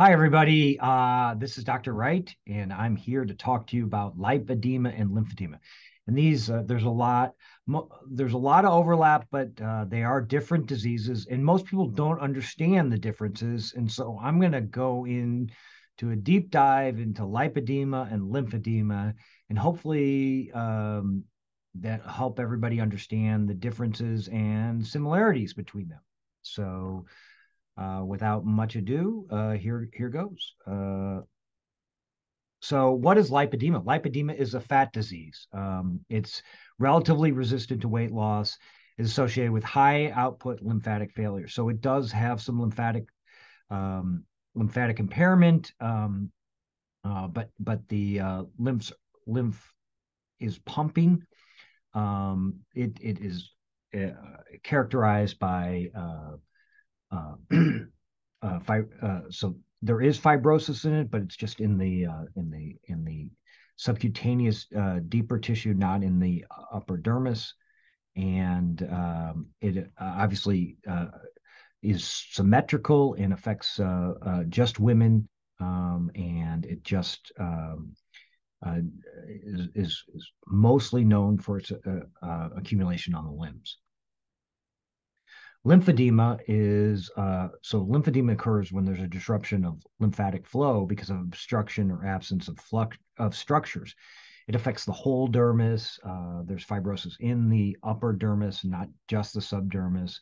Hi, everybody. Uh, this is Dr. Wright, and I'm here to talk to you about lipedema and lymphedema. And these, uh, there's a lot, there's a lot of overlap, but uh, they are different diseases, and most people don't understand the differences. And so I'm going to go in to a deep dive into lipedema and lymphedema, and hopefully um, that help everybody understand the differences and similarities between them. So uh, without much ado, uh, here here goes. Uh, so, what is lipedema? Lipedema is a fat disease. Um, it's relatively resistant to weight loss. Is associated with high output lymphatic failure. So it does have some lymphatic um, lymphatic impairment, um, uh, but but the uh, lymph lymph is pumping. Um, it it is characterized by uh, uh, uh, so there is fibrosis in it, but it's just in the uh, in the in the subcutaneous uh, deeper tissue, not in the upper dermis, and um, it obviously is symmetrical and affects just women, um, and it just um, is, is, mostly known for its accumulation on the limbs. Lymphedema is uh, so lymphedema occurs when there's a disruption of lymphatic flow because of obstruction or absence of flux of structures. It affects the whole dermis. Uh, there's fibrosis in the upper dermis, not just the subdermis.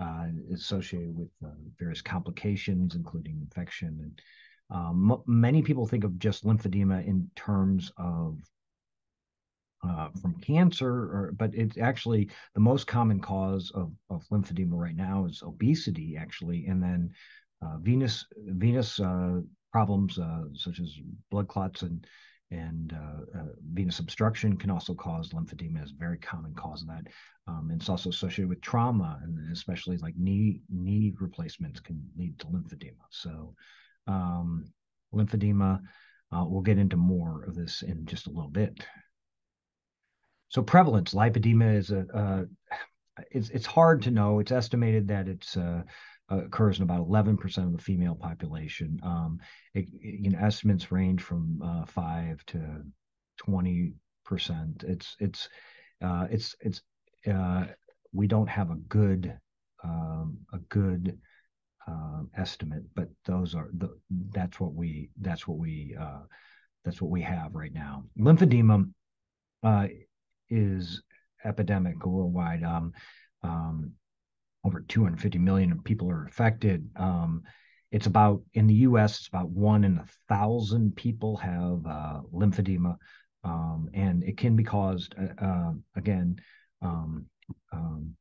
Uh, associated with uh, various complications, including infection. And um, many people think of just lymphedema in terms of uh, from cancer, or, but it's actually the most common cause of, of lymphedema right now is obesity, actually, and then uh, venous venous uh, problems uh, such as blood clots and and uh, uh, venous obstruction can also cause lymphedema is a very common cause of that. Um, it's also associated with trauma, and especially like knee knee replacements can lead to lymphedema. So um, lymphedema, we'll get into more of this in just a little bit. So prevalence, lipedema is a, uh, it's it's hard to know. It's estimated that it's uh, occurs in about 11% of the female population. Um, it, you know, estimates range from uh, five to 20%. It's it's uh, it's it's uh, we don't have a good um, a good uh, estimate, but those are the that's what we that's what we uh, that's what we have right now. Lymphedema uh, is epidemic worldwide. Um, um, over 250 million people are affected. Um, it's about in the U.S. It's about one in a thousand people have uh, lymphedema, um, and it can be caused uh, uh, again. Um, um,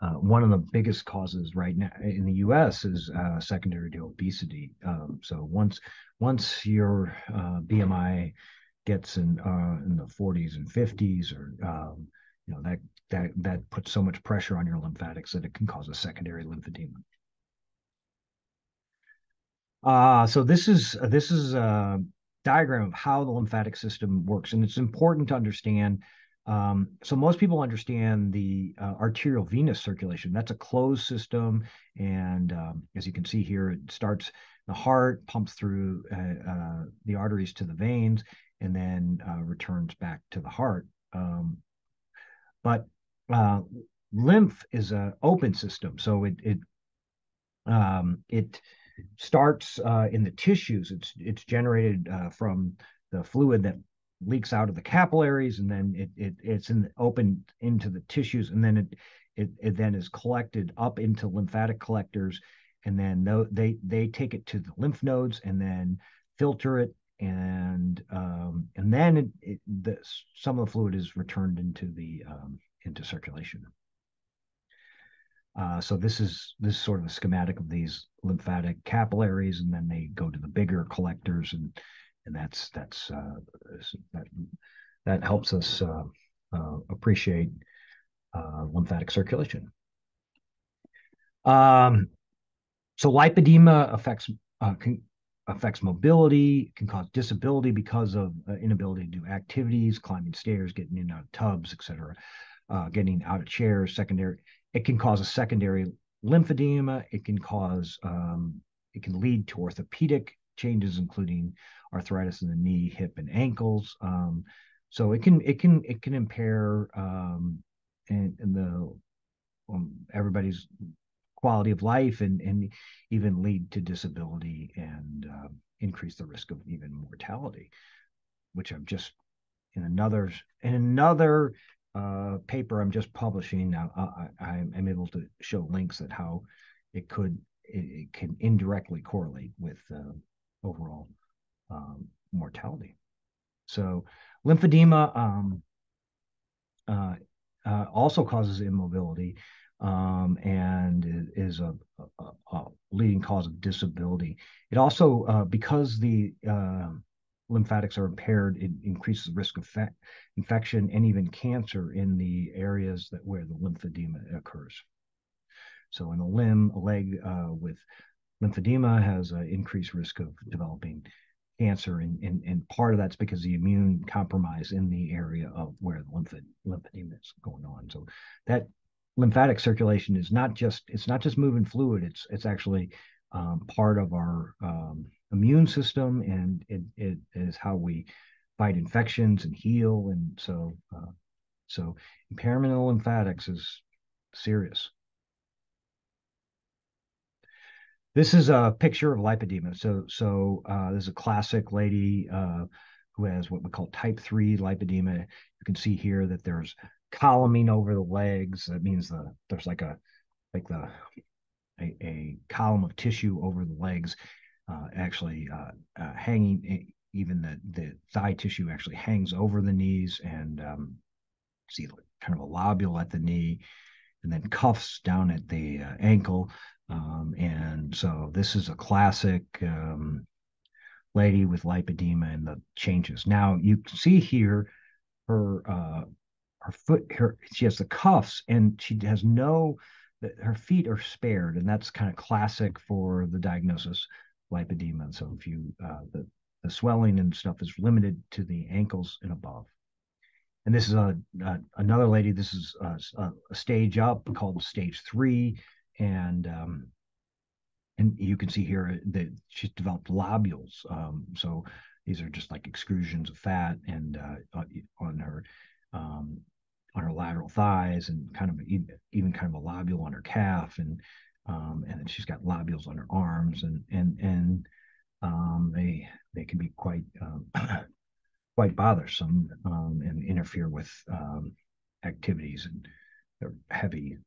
uh, one of the biggest causes right now in the U.S. is uh, secondary to obesity. So once once your uh, BMI gets in uh, in the 40s and 50s, or um, you know that that that puts so much pressure on your lymphatics that it can cause a secondary lymphedema. Uh, so this is this is a diagram of how the lymphatic system works, and it's important to understand. Um, so most people understand the uh, arterial venous circulation. That's a closed system, and um, as you can see here, it starts the heart pumps through uh, uh, the arteries to the veins, and then uh, returns back to the heart. Um, but uh, lymph is an open system, so it it um, it starts uh, in the tissues. It's it's generated uh, from the fluid that leaks out of the capillaries, and then it, it it's in the, open into the tissues, and then it, it it then is collected up into lymphatic collectors, and then they they take it to the lymph nodes, and then filter it and um, and then it, it, the, some of the fluid is returned into the um, into circulation. Uh, so this is this is sort of a schematic of these lymphatic capillaries, and then they go to the bigger collectors, and and that's that's uh, that that helps us uh, uh appreciate uh, lymphatic circulation. Um, so lipedema affects uh, can, affects mobility, can cause disability because of uh, inability to do activities, climbing stairs, getting in and out of tubs, etc., uh, getting out of chairs. Secondary, it can cause a secondary lymphedema. It can cause, um, it can lead to orthopedic changes, including arthritis in the knee, hip, and ankles. Um, so it can it can it can impair um, and, and the um, everybody's quality of life and and even lead to disability and uh, increase the risk of even mortality, which I'm just in another in another uh, paper I'm just publishing now. I, am able to show links at how it could it, it can indirectly correlate with uh, overall um, mortality. So lymphedema um, uh, uh, also causes immobility um, and is a, a, a, leading cause of disability. It also, uh, because the uh, lymphatics are impaired, it increases the risk of fe- infection and even cancer in the areas that where the lymphedema occurs. So in a limb, a leg uh, with lymphedema has an increased risk of developing cancer, and, and, and part of that's because the immune compromise in the area of where the lymph, lymphedema is going on. So that lymphatic circulation is not just it's not just moving fluid. It's it's actually um, part of our um, immune system, and it, it is how we fight infections and heal. And so uh, so impairment of lymphatics is serious. This is a picture of lipedema. So, so uh, there's a classic lady uh, who has what we call type 3 lipedema. You can see here that there's columning over the legs. That means the there's like a like the a, a column of tissue over the legs, uh, actually uh, uh, hanging. Even the the thigh tissue actually hangs over the knees, and um, see kind of a lobule at the knee, and then cuffs down at the uh, ankle. Um, and so this is a classic um, lady with lipedema and the changes. Now you can see here her uh, her foot her she has the cuffs and she has no her feet are spared and that's kind of classic for the diagnosis lipedema. So if you uh, the the swelling and stuff is limited to the ankles and above. And this is a, a another lady. This is a, a stage up called stage three and um, and you can see here that she's developed lobules. Um, so these are just like extrusions of fat and uh, on her um, on her lateral thighs and kind of even, kind of a lobule on her calf and um, and she's got lobules on her arms and and and um, they they can be quite um, quite bothersome um, and interfere with um, activities and they're heavy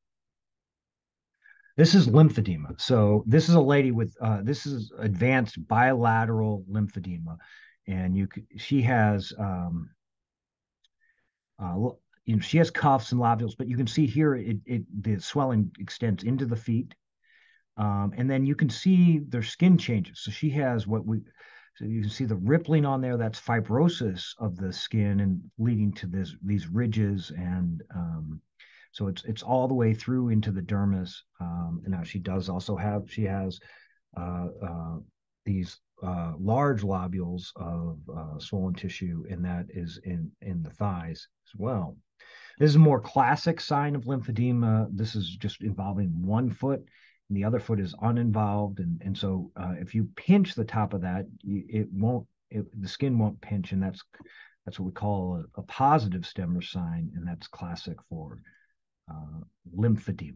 this is lymphedema. So this is a lady with uh, this is advanced bilateral lymphedema, and you she has um, uh, you know she has cuffs and lobules, but you can see here it, it the swelling extends into the feet, um, and then you can see their skin changes. So she has what we so you can see the rippling on there. That's fibrosis of the skin and leading to this these ridges and um, so it's it's all the way through into the dermis. Um, and now she does also have she has uh, uh, these uh, large lobules of uh, swollen tissue, and that is in in the thighs as well. This is a more classic sign of lymphedema. This is just involving one foot, and the other foot is uninvolved. And and so uh, if you pinch the top of that, it won't it, the skin won't pinch, and that's that's what we call a, a positive Stemmer sign, and that's classic for uh, lymphedema.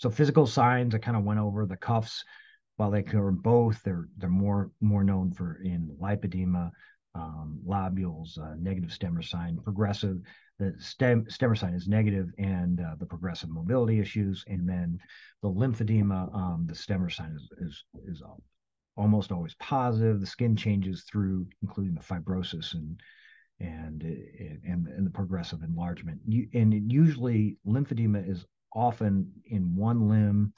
So physical signs, I kind of went over the cuffs. While they cover both, they're they're more more known for in lipedema, um, lobules, uh, negative stemmer sign, progressive. The stem, stemmer sign is negative, and uh, the progressive mobility issues, and then the lymphedema, um, the stemmer sign is is is almost always positive. The skin changes through, including the fibrosis and and and, and the progressive enlargement. You, and usually lymphedema is often in one limb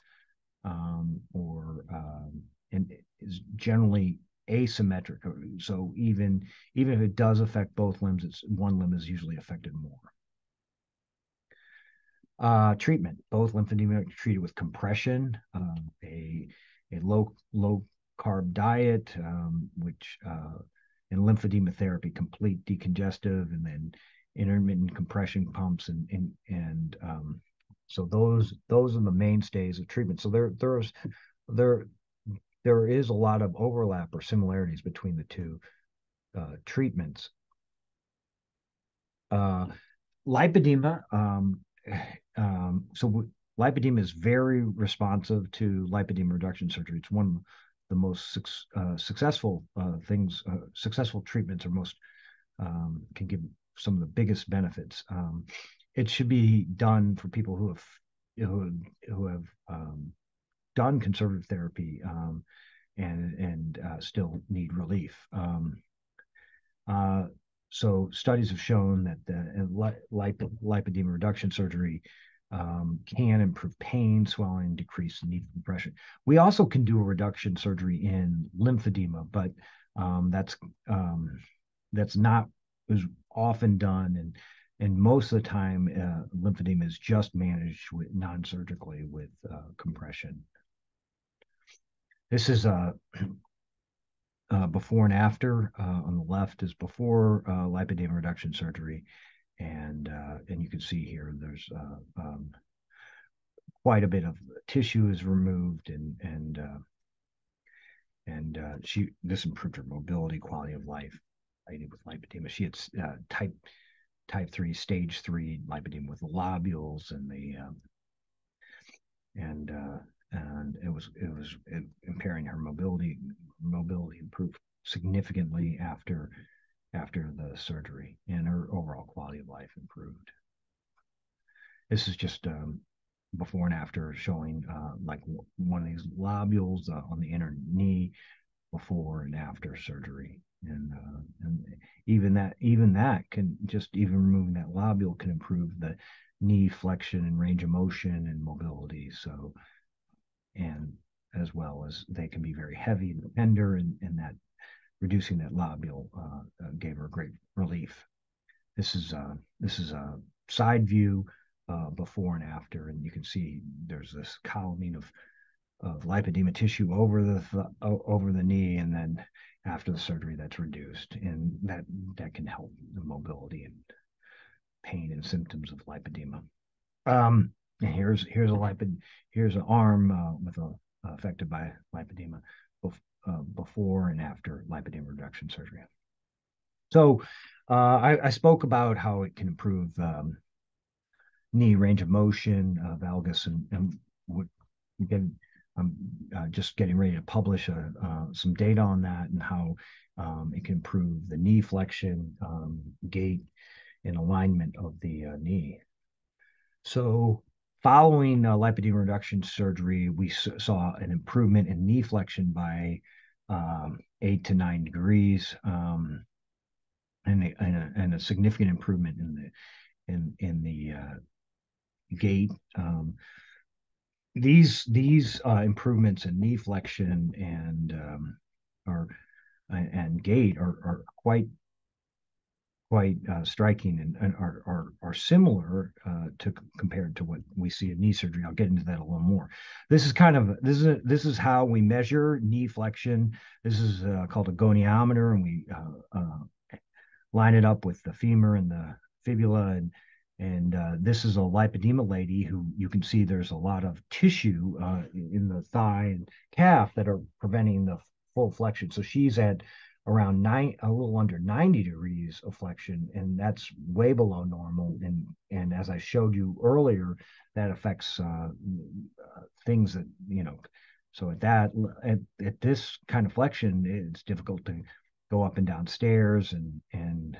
um, or um, and is generally asymmetric. So even even if it does affect both limbs, it's one limb is usually affected more. Uh, treatment: both lymphedema treated with compression, uh, a a low low carb diet, um, which uh, and lymphedema therapy, complete decongestive, and then intermittent compression pumps, and and and um, so those those are the mainstays of treatment. So there there's there there is a lot of overlap or similarities between the two uh, treatments. Uh, lipedema, um, um, so lipedema is very responsive to lipedema reduction surgery. It's one of the most uh, successful uh, things, uh, successful treatments, or most um, can give some of the biggest benefits. Um, it should be done for people who have who, who have um, done conservative therapy um, and and uh, still need relief. Um, uh, so studies have shown that the lip, lipedema reduction surgery um, can improve pain, swelling, decrease the need for compression. We also can do a reduction surgery in lymphedema, but um, that's um, that's not as often done, and and most of the time, uh, lymphedema is just managed with non-surgically with uh, compression. This is a uh, before and after. Uh, on the left is before uh, lipedema reduction surgery, and uh, and you can see here there's uh, um, quite a bit of tissue is removed, and and uh, and she this improved her mobility, quality of life. With lipedema, she had type type three, stage three lipedema with the lobules and the um, and and it was it was impairing her mobility. Mobility improved significantly after after the surgery, and her overall quality of life improved. This is just um, before and after showing uh, like one of these lobules uh, on the inner knee before and after surgery and uh, and even that even that can just even removing that lobule can improve the knee flexion and range of motion and mobility so and as well as they can be very heavy and tender, and, and that reducing that lobule uh, gave her great relief. This is uh, this is a side view uh, before and after, and you can see there's this column of of lipedema tissue over the th- over the knee, and then after the surgery, that's reduced, and that that can help the mobility and pain and symptoms of lipedema. Um, and here's here's a lipid here's an arm uh, with a uh, affected by lipedema bef- uh, before and after lipedema reduction surgery. So uh, I, I, spoke about how it can improve um, knee range of motion, uh, valgus, and, and what again I'm uh, just getting ready to publish a, some data on that and how um, it can improve the knee flexion, um, gait, and alignment of the knee. So Following uh, lipedema reduction surgery, we saw an improvement in knee flexion by um, eight to nine degrees, um, and, a, and, a, and, a, significant improvement in the in in the uh, gait. These these uh, improvements in knee flexion and um, are and gait are, are quite quite uh, striking and, and, are, are, are similar uh, to compared to what we see in knee surgery. I'll get into that a little more. This is kind of this is this is how we measure knee flexion. This is uh, called a goniometer, and we uh, uh, line it up with the femur and the fibula, and and uh, this is a lipedema lady who you can see there's a lot of tissue in the thigh and calf that are preventing the full flexion. So she's at around nine, a little under 90 degrees of flexion, and that's way below normal. And and as I showed you earlier, that affects uh, things that you know. So at that, at, at this kind of flexion, it's difficult to go up and down stairs, and and,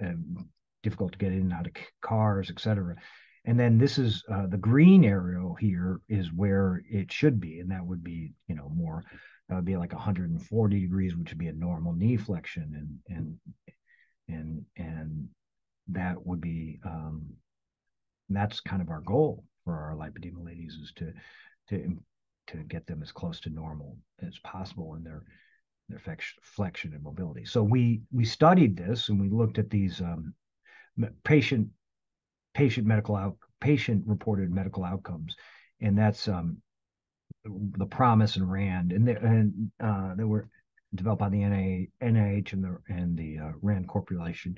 and difficult to get in and out of cars, etc. And then this is uh, the green area here is where it should be, and that would be you know more that would be like 140 degrees, which would be a normal knee flexion, and and and and that would be um, that's kind of our goal for our lipedema ladies is to to to get them as close to normal as possible in their their flexion and mobility. So we we studied this and we looked at these um, patient patient medical out patient reported medical outcomes, and that's um, the PROMIS and RAND, and they, and uh, they were developed by the NIH, NIH and the and the uh, RAND Corporation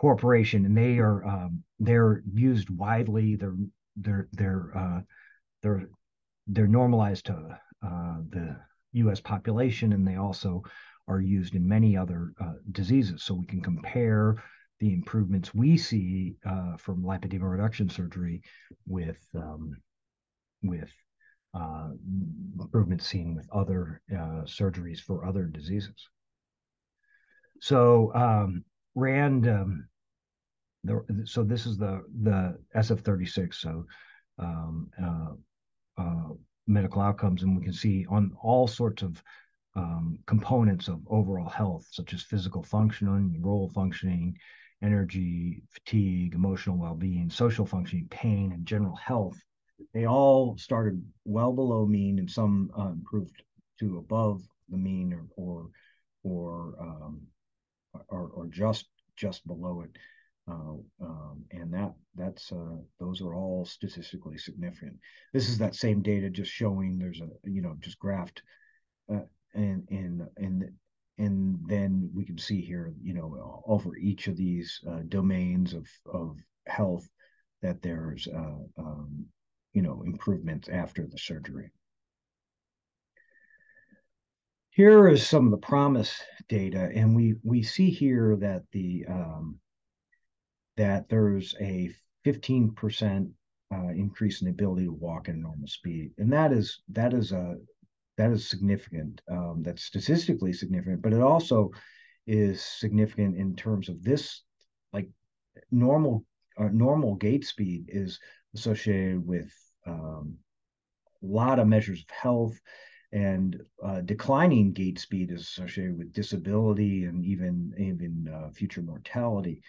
corporation, and they are um, they're used widely. They're they're they're uh, they're they're normalized to uh, the U.S. population, and they also are used in many other uh, diseases. So we can compare the improvements we see uh, from lipedema reduction surgery with um, with uh, improvements seen with other uh, surgeries for other diseases. So um, Rand, um, the, so this is the the SF36. So um, uh, uh, medical outcomes, and we can see on all sorts of um, components of overall health, such as physical functioning, role functioning, energy, fatigue, emotional well-being, social functioning, pain, and general health. They all started well below mean, and some uh, improved to above the mean, or or or um, or, or just just below it. Uh, um, and that that's uh, those are all statistically significant. This is that same data just showing there's a you know just graphed uh, and in and and then we can see here you know over each of these uh, domains of of health that there's uh, um, you know improvements after the surgery. Here is some of the PROMIS data, and we we see here that the um, that there's a 15% uh, increase in the ability to walk at normal speed, and that is that is a that is significant. Um, that's statistically significant, but it also is significant in terms of this, like normal uh, normal gait speed is associated with um, a lot of measures of health, and uh, declining gait speed is associated with disability and even even uh, future mortality.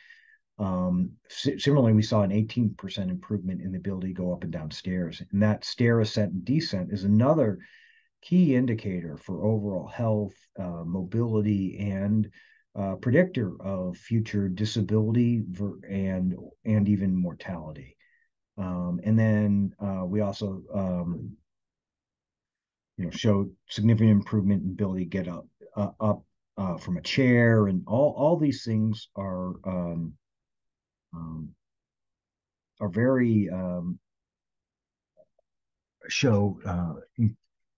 Um, similarly, we saw an 18% improvement in the ability to go up and down stairs. And that stair ascent and descent is another key indicator for overall health, uh, mobility, and uh, predictor of future disability and and even mortality. Um, and then uh, we also um, you know showed significant improvement in ability to get up uh, up uh, from a chair, and all all these things are um, um, are very um, show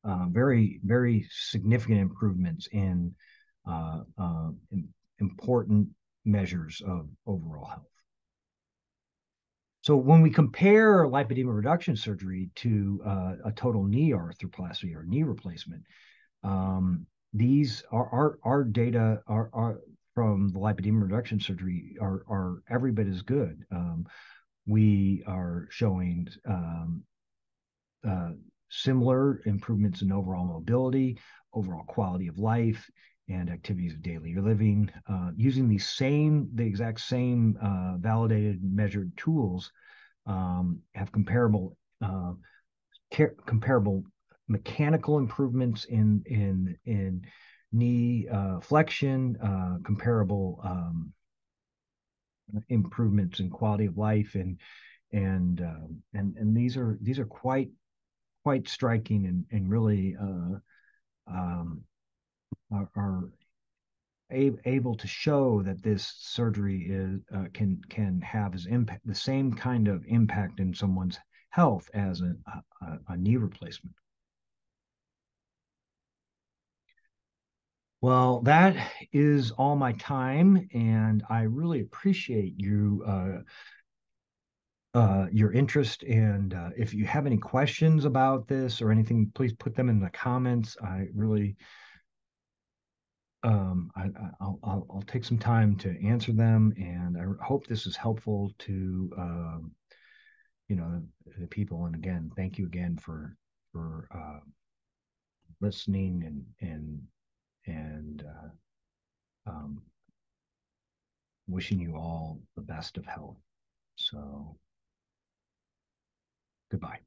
uh, very very significant improvements in, uh, uh, in important measures of overall health. So when we compare lipedema reduction surgery to uh, a total knee arthroplasty or knee replacement, um, these are our, our data are, are from the lipedema reduction surgery are, are every bit as good. Um, we are showing um, uh, similar improvements in overall mobility, overall quality of life, and activities of daily living. Uh, using the same, the exact same uh, validated measured tools um, have comparable uh, comparable mechanical improvements in in in knee uh, flexion, uh, comparable um, improvements in quality of life, and and uh, and and these are these are quite quite striking and and really uh, um, are, are able to show that this surgery is uh, can can have as impact the same kind of impact in someone's health as a, a, a knee replacement. Well, that is all my time, and I really appreciate you uh, uh, your interest. And uh, if you have any questions about this or anything, please put them in the comments. I really, um, I, will I'll, take some time to answer them, and I hope this is helpful to, um, you know, the people. And again, thank you again for for uh, listening and and and uh, um, wishing you all the best of health. So, goodbye.